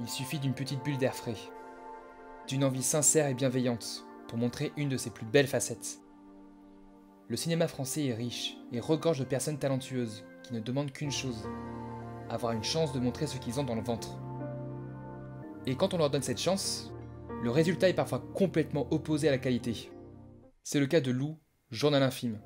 il suffit d'une petite bulle d'air frais, d'une envie sincère et bienveillante pour montrer une de ses plus belles facettes. Le cinéma français est riche et regorge de personnes talentueuses qui ne demandent qu'une chose, avoir une chance de montrer ce qu'ils ont dans le ventre. Et quand on leur donne cette chance, le résultat est parfois complètement opposé à la qualité. C'est le cas de Lou, Journal infime.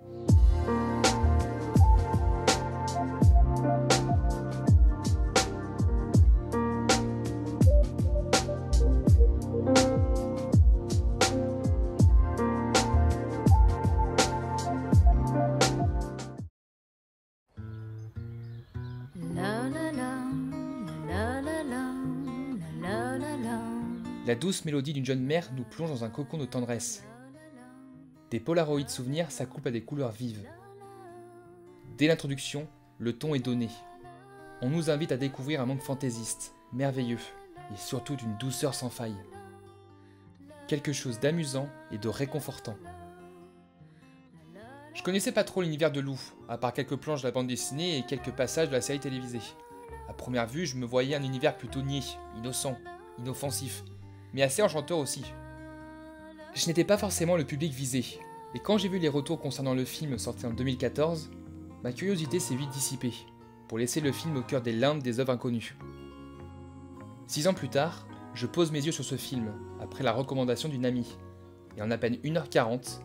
La douce mélodie d'une jeune mère nous plonge dans un cocon de tendresse. Des polaroïdes souvenirs s'accouplent à des couleurs vives. Dès l'introduction, le ton est donné. On nous invite à découvrir un monde fantaisiste, merveilleux, et surtout d'une douceur sans faille. Quelque chose d'amusant et de réconfortant. Je connaissais pas trop l'univers de Lou, à part quelques planches de la bande dessinée et quelques passages de la série télévisée. À première vue, je me voyais un univers plutôt niais, innocent, inoffensif, mais assez enchanteur aussi. Je n'étais pas forcément le public visé, et quand j'ai vu les retours concernant le film sorti en 2014, ma curiosité s'est vite dissipée, pour laisser le film au cœur des limbes des œuvres inconnues. Six ans plus tard, je pose mes yeux sur ce film, après la recommandation d'une amie, et en à peine 1h40,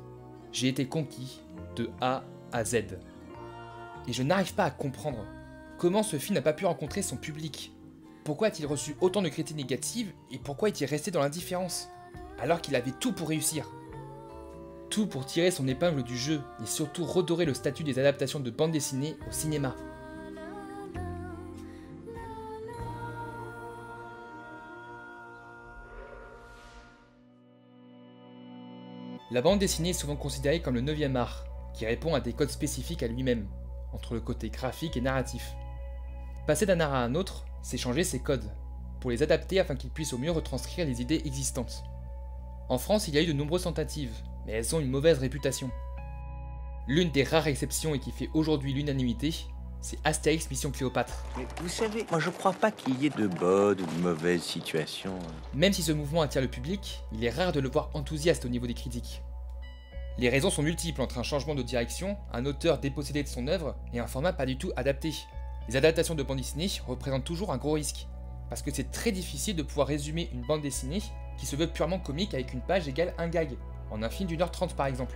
j'ai été conquis de A à Z. Et je n'arrive pas à comprendre comment ce film n'a pas pu rencontrer son public, pourquoi a-t-il reçu autant de critiques négatives et pourquoi est-il resté dans l'indifférence alors qu'il avait tout pour réussir? Tout pour tirer son épingle du jeu et surtout redorer le statut des adaptations de bande dessinée au cinéma. La bande dessinée est souvent considérée comme le 9 art, qui répond à des codes spécifiques à lui-même, entre le côté graphique et narratif. Passer d'un art à un autre, c'est changer ses codes, pour les adapter afin qu'ils puissent au mieux retranscrire les idées existantes. En France, il y a eu de nombreuses tentatives, mais elles ont une mauvaise réputation. L'une des rares exceptions et qui fait aujourd'hui l'unanimité, c'est Astérix Mission Cléopâtre. Mais vous savez, moi je crois pas qu'il y ait de bonnes ou de mauvaises situations. Même si ce mouvement attire le public, il est rare de le voir enthousiaste au niveau des critiques. Les raisons sont multiples entre un changement de direction, un auteur dépossédé de son œuvre et un format pas du tout adapté, les adaptations de bande dessinée représentent toujours un gros risque, parce que c'est très difficile de pouvoir résumer une bande dessinée qui se veut purement comique avec une page égale un gag, en un film d'une heure trente par exemple.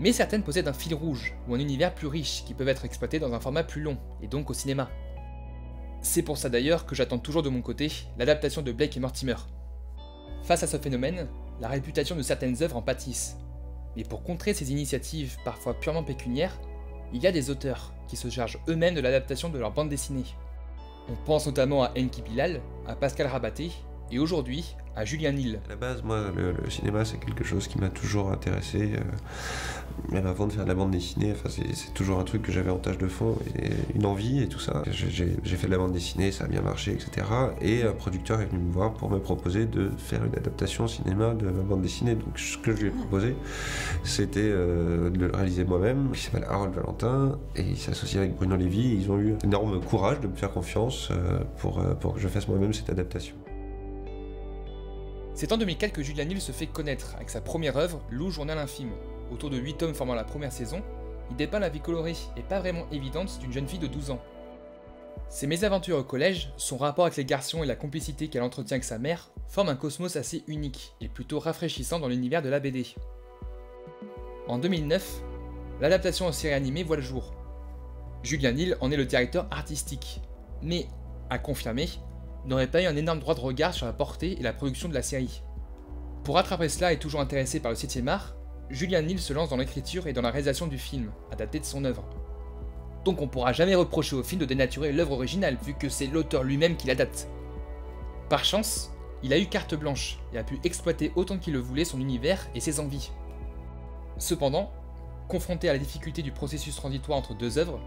Mais certaines possèdent un fil rouge, ou un univers plus riche, qui peuvent être exploités dans un format plus long, et donc au cinéma. C'est pour ça d'ailleurs que j'attends toujours de mon côté l'adaptation de Blake et Mortimer. Face à ce phénomène, la réputation de certaines œuvres en pâtissent. Mais pour contrer ces initiatives parfois purement pécuniaires, il y a des auteurs qui se chargent eux-mêmes de l'adaptation de leur bande dessinée. On pense notamment à Enki Bilal, à Pascal Rabaté, et aujourd'hui à Julien Nil. À la base, moi, le, cinéma, c'est quelque chose qui m'a toujours intéressé. Euh, même avant de faire de la bande dessinée, enfin, c'est toujours un truc que j'avais en tâche de fond, et une envie et tout ça. J'ai fait de la bande dessinée, ça a bien marché, etc. Et un producteur est venu me voir pour me proposer de faire une adaptation au cinéma de ma bande dessinée. Donc ce que je lui ai proposé, c'était euh, de le réaliser moi-même. Il s'appelle Harold Valentin, et il s'est associé avec Bruno Lévy. ils ont eu un énorme courage de me faire confiance euh, pour que je fasse moi-même cette adaptation. C'est en 2004 que Julian Hill se fait connaître avec sa première œuvre, Lou Journal Infime. Autour de 8 tomes formant la première saison, il dépeint la vie colorée et pas vraiment évidente d'une jeune fille de 12 ans. Ses mésaventures au collège, son rapport avec les garçons et la complicité qu'elle entretient avec sa mère forment un cosmos assez unique et plutôt rafraîchissant dans l'univers de la BD. En 2009, l'adaptation en série animée voit le jour. Julian Hill en est le directeur artistique, mais, à confirmer, n'aurait pas eu un énorme droit de regard sur la portée et la production de la série. Pour rattraper cela et toujours intéressé par le 7ème art, Julian Neal se lance dans l'écriture et dans la réalisation du film, adapté de son œuvre. Donc on pourra jamais reprocher au film de dénaturer l'œuvre originale, vu que c'est l'auteur lui-même qui l'adapte. Par chance, il a eu carte blanche et a pu exploiter autant qu'il le voulait son univers et ses envies. Cependant, confronté à la difficulté du processus transitoire entre deux œuvres,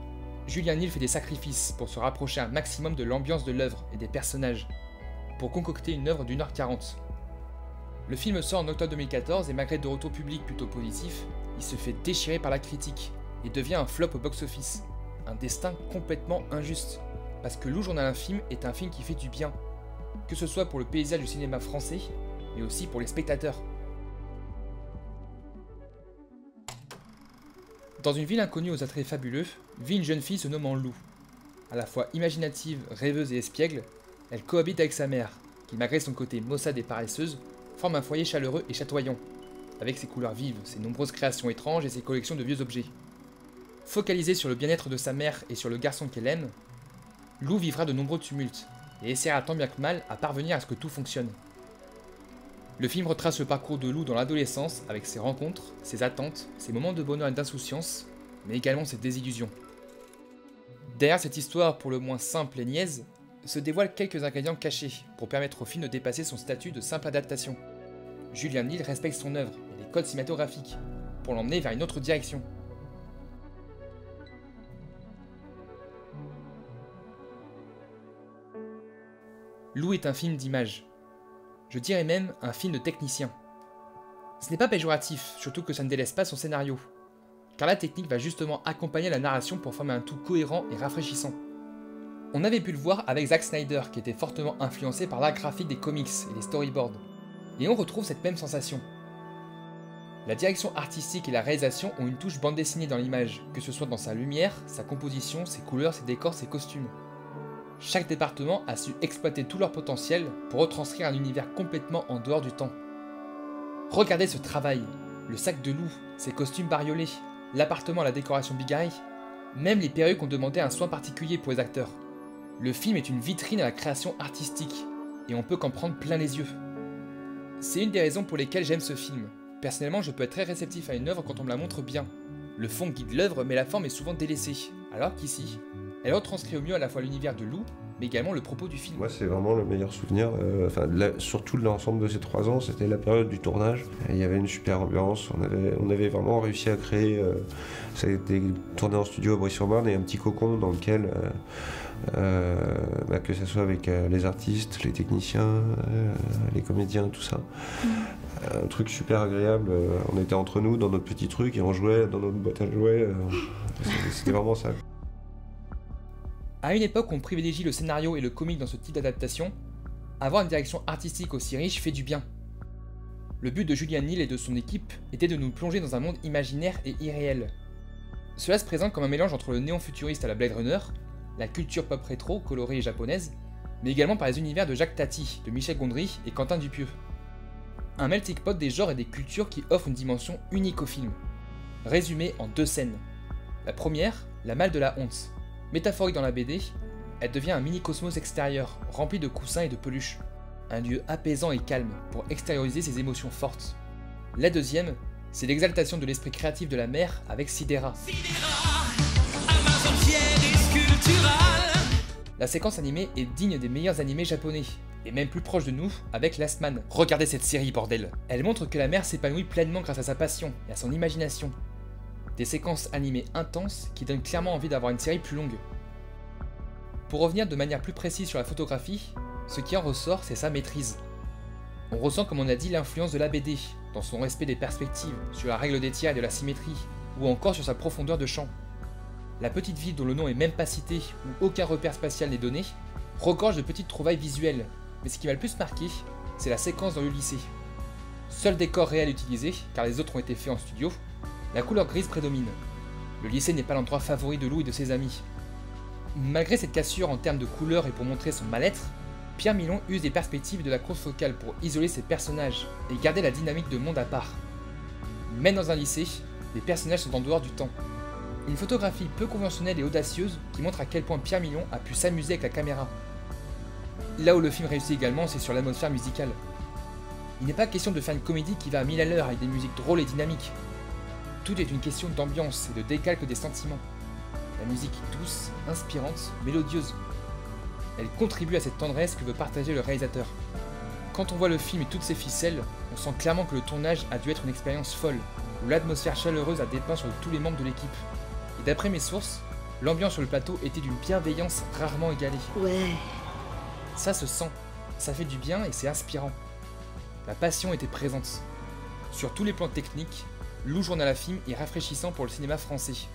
Julian Neal fait des sacrifices pour se rapprocher un maximum de l'ambiance de l'œuvre et des personnages, pour concocter une œuvre d'une heure quarante. Le film sort en octobre 2014 et malgré de retours publics plutôt positifs, il se fait déchirer par la critique et devient un flop au box-office. Un destin complètement injuste. Parce que Lou Journal Infime est un film qui fait du bien, que ce soit pour le paysage du cinéma français, mais aussi pour les spectateurs. Dans une ville inconnue aux attraits fabuleux, vit une jeune fille se nommant Lou. À la fois imaginative, rêveuse et espiègle, elle cohabite avec sa mère, qui malgré son côté maussade et paresseuse, forme un foyer chaleureux et chatoyant, avec ses couleurs vives, ses nombreuses créations étranges et ses collections de vieux objets. Focalisée sur le bien-être de sa mère et sur le garçon qu'elle aime, Lou vivra de nombreux tumultes, et essaiera tant bien que mal à parvenir à ce que tout fonctionne. Le film retrace le parcours de Lou dans l'adolescence avec ses rencontres, ses attentes, ses moments de bonheur et d'insouciance, mais également ses désillusions. Derrière cette histoire pour le moins simple et niaise, se dévoilent quelques ingrédients cachés pour permettre au film de dépasser son statut de simple adaptation. Julien Nil respecte son œuvre et les codes cinématographiques pour l'emmener vers une autre direction. Lou est un film d'image. Je dirais même un film de technicien. Ce n'est pas péjoratif, surtout que ça ne délaisse pas son scénario, car la technique va justement accompagner la narration pour former un tout cohérent et rafraîchissant. On avait pu le voir avec Zack Snyder, qui était fortement influencé par l'art graphique des comics et les storyboards, et on retrouve cette même sensation. La direction artistique et la réalisation ont une touche bande dessinée dans l'image, que ce soit dans sa lumière, sa composition, ses couleurs, ses décors, ses costumes. Chaque département a su exploiter tout leur potentiel pour retranscrire un univers complètement en dehors du temps. Regardez ce travail, le sac de loup, ses costumes bariolés, l'appartement à la décoration bigarrée, même les perruques ont demandé un soin particulier pour les acteurs. Le film est une vitrine à la création artistique, et on peut qu'en prendre plein les yeux. C'est une des raisons pour lesquelles j'aime ce film. Personnellement, je peux être très réceptif à une œuvre quand on me la montre bien. Le fond guide l'œuvre, mais la forme est souvent délaissée, alors qu'ici, elle retranscrit au mieux à la fois l'univers de Lou, mais également le propos du film. Moi, c'est vraiment le meilleur souvenir. euh, enfin, la- surtout de l'ensemble de ces trois ans, c'était la période du tournage. Et Il y avait une super ambiance. On avait, on avait vraiment réussi à créer. euh, ça a été tourné en studio à Brie-sur-Marne et un petit cocon dans lequel, euh, euh, bah, que ce soit avec euh, les artistes, les techniciens, euh, les comédiens, tout ça. Un truc super agréable. on était entre nous dans notre petit truc et on jouait dans notre boîte à jouets. c'était vraiment ça. À une époque où on privilégie le scénario et le comique dans ce type d'adaptation, avoir une direction artistique aussi riche fait du bien. Le but de Julian Neal et de son équipe était de nous plonger dans un monde imaginaire et irréel. Cela se présente comme un mélange entre le néon-futuriste à la Blade Runner, la culture pop rétro colorée et japonaise, mais également par les univers de Jacques Tati, de Michel Gondry et Quentin Dupieux. Un melting pot des genres et des cultures qui offre une dimension unique au film. Résumé en deux scènes. La première, la malle de la honte, Métaphorique dans la BD, elle devient un mini-cosmos extérieur, rempli de coussins et de peluches. Un lieu apaisant et calme pour extérioriser ses émotions fortes. La deuxième, c'est l'exaltation de l'esprit créatif de la mère avec Sidera. La séquence animée est digne des meilleurs animés japonais, et même plus proche de nous avec Last Man. Regardez cette série, bordel Elle montre que la mère s'épanouit pleinement grâce à sa passion et à son imagination, des séquences animées intenses qui donnent clairement envie d'avoir une série plus longue. Pour revenir de manière plus précise sur la photographie, ce qui en ressort, c'est sa maîtrise. On ressent, comme on a dit, l'influence de la BD, dans son respect des perspectives, sur la règle des tiers et de la symétrie, ou encore sur sa profondeur de champ. La petite ville dont le nom est même pas cité, où aucun repère spatial n'est donné, regorge de petites trouvailles visuelles, mais ce qui m'a le plus marqué, c'est la séquence dans le lycée. Seul décor réel utilisé, car les autres ont été faits en studio, la couleur grise prédomine. Le lycée n'est pas l'endroit favori de Lou et de ses amis. Malgré cette cassure en termes de couleur et pour montrer son mal-être, Pierre Milon use des perspectives de la course focale pour isoler ses personnages et garder la dynamique de monde à part. Même dans un lycée, les personnages sont en dehors du temps. Une photographie peu conventionnelle et audacieuse qui montre à quel point Pierre Milon a pu s'amuser avec la caméra. Là où le film réussit également, c'est sur l'atmosphère musicale. Il n'est pas question de faire une comédie qui va à mille à l'heure avec des musiques drôles et dynamiques. Tout est une question d'ambiance et de décalque des sentiments. La musique est douce, inspirante, mélodieuse. Elle contribue à cette tendresse que veut partager le réalisateur. Quand on voit le film et toutes ses ficelles, on sent clairement que le tournage a dû être une expérience folle, où l'atmosphère chaleureuse a dépeint sur tous les membres de l'équipe. Et d'après mes sources, l'ambiance sur le plateau était d'une bienveillance rarement égalée. Ouais. Ça se sent, ça fait du bien et c'est inspirant. La passion était présente. Sur tous les plans techniques, Lou Journal à film est rafraîchissant pour le cinéma français.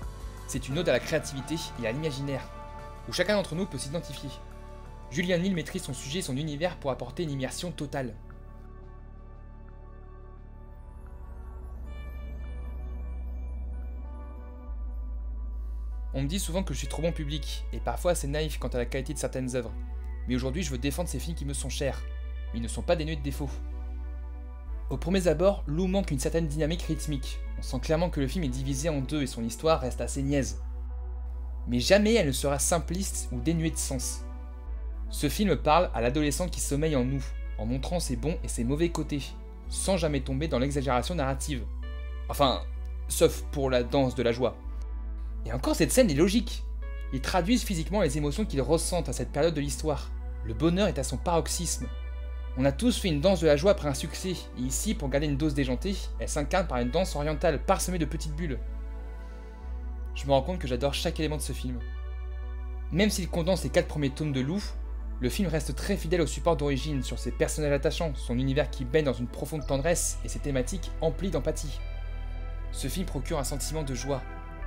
C'est une ode à la créativité et à l'imaginaire, où chacun d'entre nous peut s'identifier. Julian Hill maîtrise son sujet et son univers pour apporter une immersion totale. On me dit souvent que je suis trop bon public, et parfois assez naïf quant à la qualité de certaines œuvres. Mais aujourd'hui, je veux défendre ces films qui me sont chers. Mais ils ne sont pas dénués de défauts. Au premier abord, Lou manque une certaine dynamique rythmique. On sent clairement que le film est divisé en deux et son histoire reste assez niaise. Mais jamais elle ne sera simpliste ou dénuée de sens. Ce film parle à l'adolescent qui sommeille en nous, en montrant ses bons et ses mauvais côtés, sans jamais tomber dans l'exagération narrative. Enfin, sauf pour la danse de la joie. Et encore, cette scène est logique. Ils traduisent physiquement les émotions qu'ils ressentent à cette période de l'histoire. Le bonheur est à son paroxysme. On a tous fait une danse de la joie après un succès, et ici, pour garder une dose déjantée, elle s'incarne par une danse orientale parsemée de petites bulles. Je me rends compte que j'adore chaque élément de ce film. Même s'il condense les quatre premiers tomes de Lou, le film reste très fidèle au support d'origine sur ses personnages attachants, son univers qui baigne dans une profonde tendresse et ses thématiques emplies d'empathie. Ce film procure un sentiment de joie,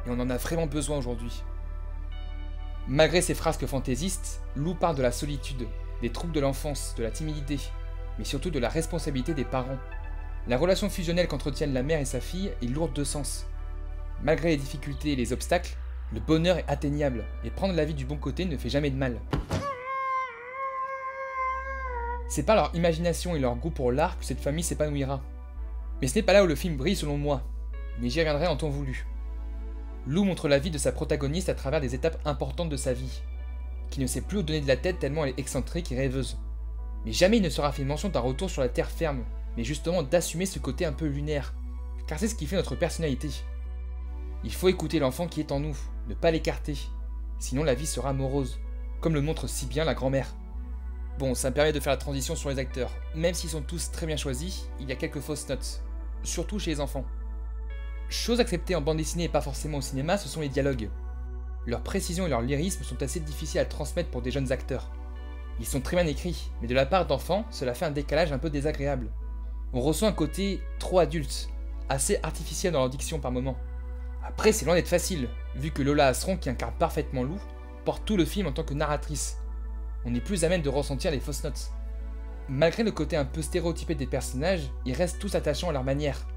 et on en a vraiment besoin aujourd'hui. Malgré ses frasques fantaisistes, Lou parle de la solitude, des troubles de l'enfance, de la timidité, mais surtout de la responsabilité des parents. La relation fusionnelle qu'entretiennent la mère et sa fille est lourde de sens. Malgré les difficultés et les obstacles, le bonheur est atteignable, et prendre la vie du bon côté ne fait jamais de mal. C'est par leur imagination et leur goût pour l'art que cette famille s'épanouira. Mais ce n'est pas là où le film brille selon moi, mais j'y reviendrai en temps voulu. Lou montre la vie de sa protagoniste à travers des étapes importantes de sa vie, qui ne sait plus où donner de la tête tellement elle est excentrique et rêveuse. Mais jamais il ne sera fait mention d'un retour sur la terre ferme, mais justement d'assumer ce côté un peu lunaire, car c'est ce qui fait notre personnalité. Il faut écouter l'enfant qui est en nous, ne pas l'écarter, sinon la vie sera morose, comme le montre si bien la grand-mère. Bon, ça me permet de faire la transition sur les acteurs. Même s'ils sont tous très bien choisis, il y a quelques fausses notes, surtout chez les enfants. Chose acceptée en bande dessinée et pas forcément au cinéma, ce sont les dialogues. Leur précision et leur lyrisme sont assez difficiles à transmettre pour des jeunes acteurs. Ils sont très bien écrits, mais de la part d'enfants, cela fait un décalage un peu désagréable. On ressent un côté trop adulte, assez artificiel dans leur diction par moments. Après, c'est loin d'être facile, vu que Lola Asron, qui incarne parfaitement Lou, porte tout le film en tant que narratrice. On est plus à même de ressentir les fausses notes. Malgré le côté un peu stéréotypé des personnages, ils restent tous attachants à leur manière,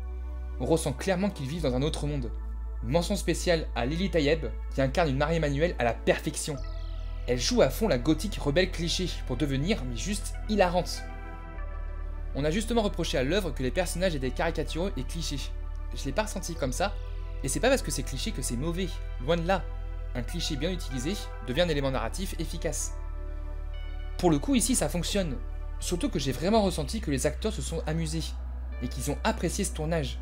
on ressent clairement qu'ils vivent dans un autre monde. Mention spéciale à Lily Tayeb, qui incarne une Marie Emmanuel à la perfection. Elle joue à fond la gothique rebelle cliché pour devenir, mais juste, hilarante. On a justement reproché à l'œuvre que les personnages étaient caricatureux et clichés. Je l'ai pas ressenti comme ça, et c'est pas parce que c'est cliché que c'est mauvais, loin de là. Un cliché bien utilisé devient un élément narratif efficace. Pour le coup, ici, ça fonctionne. Surtout que j'ai vraiment ressenti que les acteurs se sont amusés, et qu'ils ont apprécié ce tournage.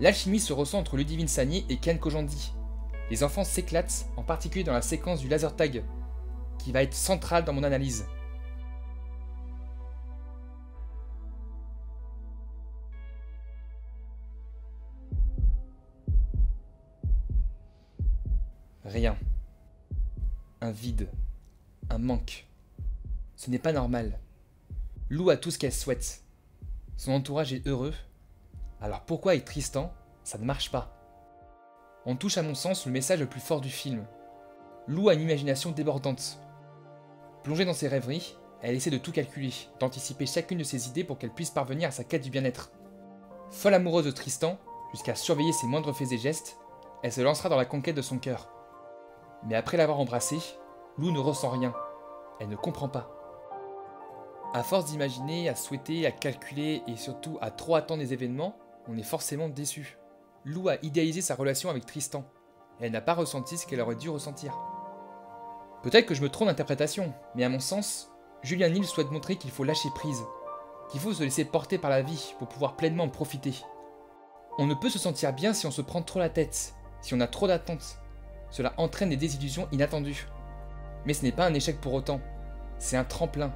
L'alchimie se ressent entre Ludivine Sagné et Ken Kojandi. Les enfants s'éclatent, en particulier dans la séquence du laser tag, qui va être centrale dans mon analyse. Rien. Un vide. Un manque. Ce n'est pas normal. Lou a tout ce qu'elle souhaite. Son entourage est heureux, alors pourquoi avec Tristan, ça ne marche pas? On touche à mon sens le message le plus fort du film. Lou a une imagination débordante. Plongée dans ses rêveries, elle essaie de tout calculer, d'anticiper chacune de ses idées pour qu'elle puisse parvenir à sa quête du bien-être. Folle amoureuse de Tristan, jusqu'à surveiller ses moindres faits et gestes, elle se lancera dans la conquête de son cœur. Mais après l'avoir embrassé, Lou ne ressent rien. Elle ne comprend pas. À force d'imaginer, à souhaiter, à calculer et surtout à trop attendre les événements, on est forcément déçu. Lou a idéalisé sa relation avec Tristan. elle n'a pas ressenti ce qu'elle aurait dû ressentir. Peut-être que je me trompe d'interprétation, mais à mon sens, Julian Hill souhaite montrer qu'il faut lâcher prise, qu'il faut se laisser porter par la vie pour pouvoir pleinement en profiter. On ne peut se sentir bien si on se prend trop la tête, si on a trop d'attentes. Cela entraîne des désillusions inattendues. Mais ce n'est pas un échec pour autant, c'est un tremplin.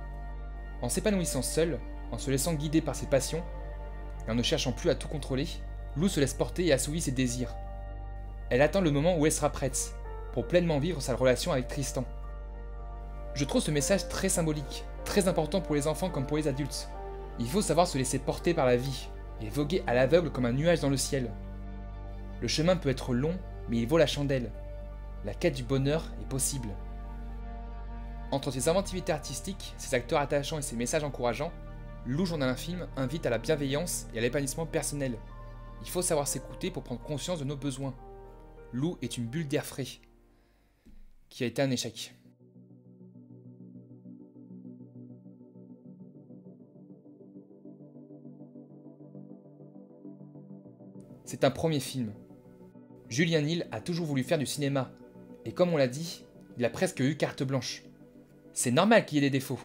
En s'épanouissant seul, en se laissant guider par ses passions, et en ne cherchant plus à tout contrôler, Lou se laisse porter et assouvit ses désirs. Elle attend le moment où elle sera prête, pour pleinement vivre sa relation avec Tristan. Je trouve ce message très symbolique, très important pour les enfants comme pour les adultes. Il faut savoir se laisser porter par la vie, et voguer à l'aveugle comme un nuage dans le ciel. Le chemin peut être long, mais il vaut la chandelle. La quête du bonheur est possible. Entre ses inventivités artistiques, ses acteurs attachants et ses messages encourageants, Lou Journal un film invite à la bienveillance et à l'épanouissement personnel. Il faut savoir s'écouter pour prendre conscience de nos besoins. Lou est une bulle d'air frais, qui a été un échec. C'est un premier film. Julien Nil a toujours voulu faire du cinéma, et comme on l'a dit, il a presque eu carte blanche. C'est normal qu'il y ait des défauts.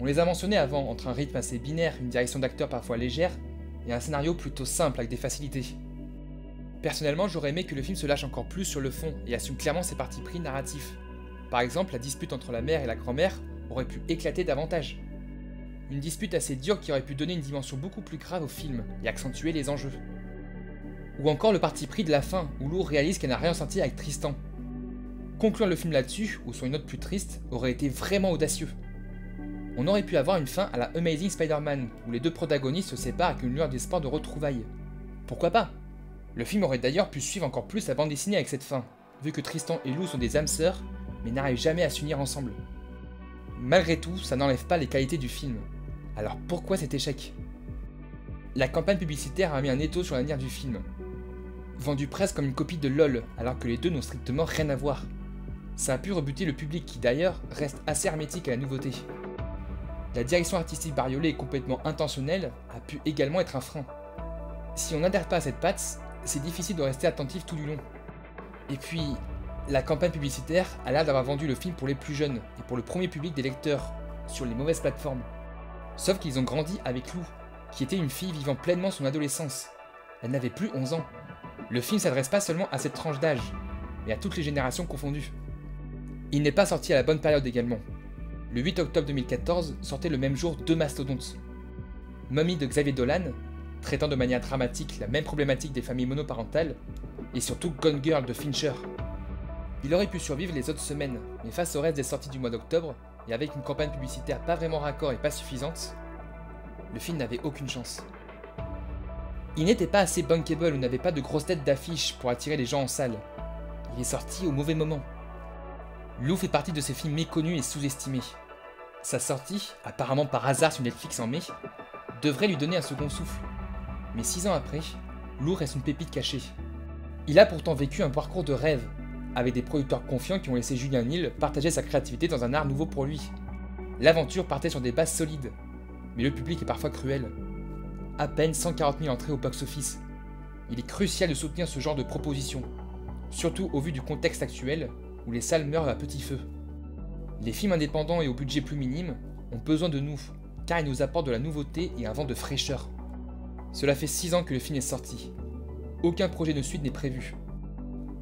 On les a mentionnés avant, entre un rythme assez binaire, une direction d'acteur parfois légère, et un scénario plutôt simple avec des facilités. Personnellement, j'aurais aimé que le film se lâche encore plus sur le fond et assume clairement ses partis pris narratifs. Par exemple, la dispute entre la mère et la grand-mère aurait pu éclater davantage. Une dispute assez dure qui aurait pu donner une dimension beaucoup plus grave au film et accentuer les enjeux. Ou encore le parti pris de la fin, où Lou réalise qu'elle n'a rien senti avec Tristan. Conclure le film là-dessus, ou sur une note plus triste, aurait été vraiment audacieux. On aurait pu avoir une fin à la Amazing Spider-Man, où les deux protagonistes se séparent avec une lueur d'espoir de retrouvailles. Pourquoi pas? Le film aurait d'ailleurs pu suivre encore plus la bande dessinée avec cette fin, vu que Tristan et Lou sont des âmes sœurs, mais n'arrivent jamais à s'unir ensemble. Malgré tout, ça n'enlève pas les qualités du film. Alors pourquoi cet échec? La campagne publicitaire a mis un étau sur l'avenir du film, vendu presque comme une copie de LOL, alors que les deux n'ont strictement rien à voir. Ça a pu rebuter le public qui d'ailleurs reste assez hermétique à la nouveauté. La direction artistique bariolée et complètement intentionnelle a pu également être un frein. Si on n'adhère pas à cette patte, c'est difficile de rester attentif tout du long. Et puis, la campagne publicitaire a l'air d'avoir vendu le film pour les plus jeunes et pour le premier public des lecteurs, sur les mauvaises plateformes. Sauf qu'ils ont grandi avec Lou, qui était une fille vivant pleinement son adolescence. Elle n'avait plus 11 ans. Le film s'adresse pas seulement à cette tranche d'âge, mais à toutes les générations confondues. Il n'est pas sorti à la bonne période également. Le 8 octobre 2014 sortait le même jour deux mastodontes. Mummy de Xavier Dolan, traitant de manière dramatique la même problématique des familles monoparentales, et surtout Gone Girl de Fincher. Il aurait pu survivre les autres semaines, mais face au reste des sorties du mois d'octobre, et avec une campagne publicitaire pas vraiment raccord et pas suffisante, le film n'avait aucune chance. Il n'était pas assez bankable ou n'avait pas de grosses têtes d'affiche pour attirer les gens en salle. Il est sorti au mauvais moment. Lou fait partie de ces films méconnus et sous-estimés. Sa sortie, apparemment par hasard sur Netflix en mai, devrait lui donner un second souffle. Mais six ans après, Lou reste une pépite cachée. Il a pourtant vécu un parcours de rêve, avec des producteurs confiants qui ont laissé Julien Nil partager sa créativité dans un art nouveau pour lui. L'aventure partait sur des bases solides, mais le public est parfois cruel à peine 140 000 entrées au box-office. Il est crucial de soutenir ce genre de proposition, surtout au vu du contexte actuel où les salles meurent à petit feu. Les films indépendants et au budget plus minime ont besoin de nous, car ils nous apportent de la nouveauté et un vent de fraîcheur. Cela fait 6 ans que le film est sorti. Aucun projet de suite n'est prévu.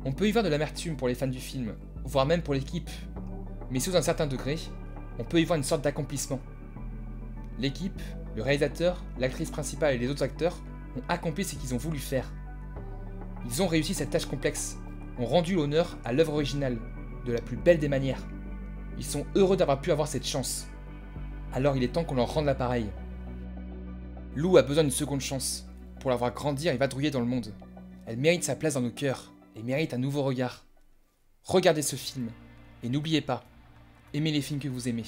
On peut y voir de l'amertume pour les fans du film, voire même pour l'équipe, mais sous un certain degré, on peut y voir une sorte d'accomplissement. L'équipe, le réalisateur, l'actrice principale et les autres acteurs ont accompli ce qu'ils ont voulu faire. Ils ont réussi cette tâche complexe, ont rendu l'honneur à l'œuvre originale, de la plus belle des manières. Ils sont heureux d'avoir pu avoir cette chance. Alors il est temps qu'on leur rende l'appareil. Lou a besoin d'une seconde chance, pour la voir grandir et vadrouiller dans le monde. Elle mérite sa place dans nos cœurs, et mérite un nouveau regard. Regardez ce film, et n'oubliez pas, aimez les films que vous aimez.